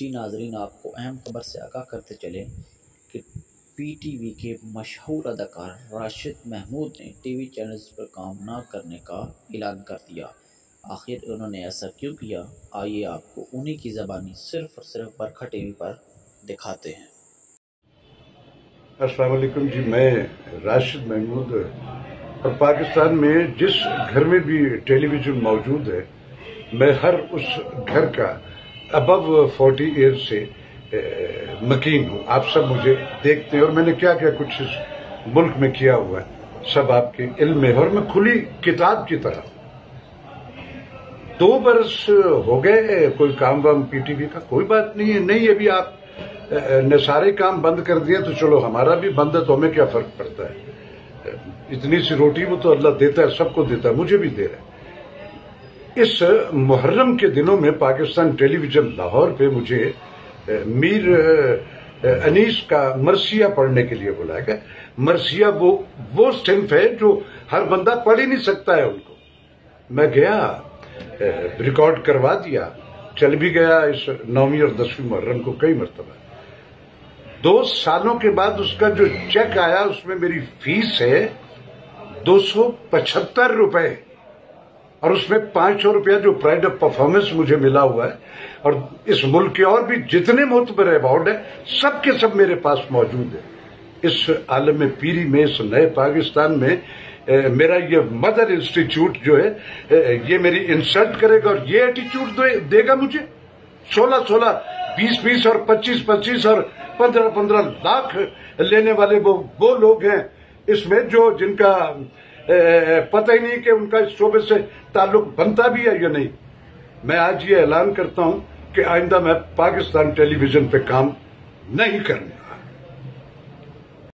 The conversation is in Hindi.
जी नाजरीन, आपको अहम खबर से आगाह करते चले कि पीटीवी के मशहूर अदाकार राशिद महमूद ने टीवी चैनल्स पर काम न करने का ऐलान कर दिया। आखिर उन्होंने ऐसा क्यों किया? आइए आपको उन्हीं की ज़बानी सिर्फ़ और सिर्फ़ बरखा टीवी पर दिखाते हैं। अस्सलाम जी, मैं राशिद महमूद। और पाकिस्तान में जिस घर में भी टेलीविज़न मौजूद है, मैं हर उस घर का अबव फोर्टी ईयर से मकीन हूँ। आप सब मुझे देखते हैं और मैंने क्या क्या कुछ इस मुल्क में किया हुआ है। सब आपके इल्म में और मैं खुली किताब की तरह। दो बरस हो गए, कोई काम वाम पीटीवी का, कोई बात नहीं है। नहीं, अभी आप ने सारे काम बंद कर दिए तो चलो, हमारा भी बंद है तो हमें क्या फ़र्क पड़ता है? इतनी सी रोटी वो तो अल्लाह देता है, सबको देता है, मुझे भी दे रहा है। इस मुहर्रम के दिनों में पाकिस्तान टेलीविज़न लाहौर पे मुझे मीर अनीस का मरसिया पढ़ने के लिए बुलाया गया। मरसिया वो वो स्टेम्प है जो हर बंदा पढ़ ही नहीं सकता है उनको। मैं गया रिकॉर्ड करवा दिया, चल भी गया इस नौवीं और दसवीं मुहर्रम को कई मरतबा। दो सालों के बाद उसका जो चेक आया, उसमें मेरी फ़ीस है दो सौ पचहत्तर रुपए। और उसमें पाँच सौ रुपया जो प्राइड ऑफ़ परफॉर्मेंस मुझे मिला हुआ है और इस मुल्क के और भी जितने मोतबर अवार्ड है सबके सब मेरे पास मौजूद है। इस आलम पीरी में इस नए पाकिस्तान में ए, मेरा ये मदर इंस्टीट्यूट जो है ए, ये मेरी इंसल्ट करेगा और ये एटीट्यूड दे, देगा मुझे। सोलह सोलह बीस बीस और पच्चीस पच्चीस और पंद्रह पंद्रह लाख लेने वाले वो वो लोग हैं। इसमें जो जिनका पता ही नहीं कि उनका इस शोबे से ताल्लुक बनता भी है या नहीं। मैं आज ये ऐलान करता हूँ कि आइंदा मैं पाकिस्तान टेलीविज़न पे काम नहीं करने